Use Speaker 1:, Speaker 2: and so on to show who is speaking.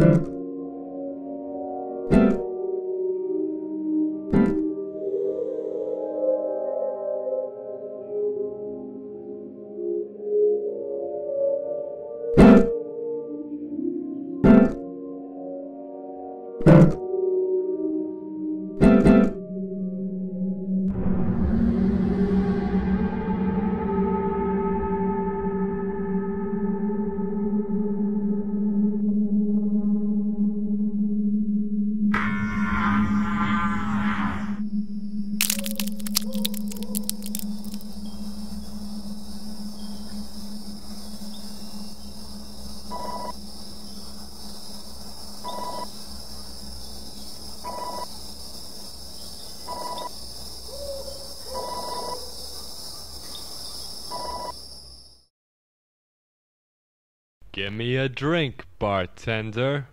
Speaker 1: you.
Speaker 2: Give me a drink, bartender.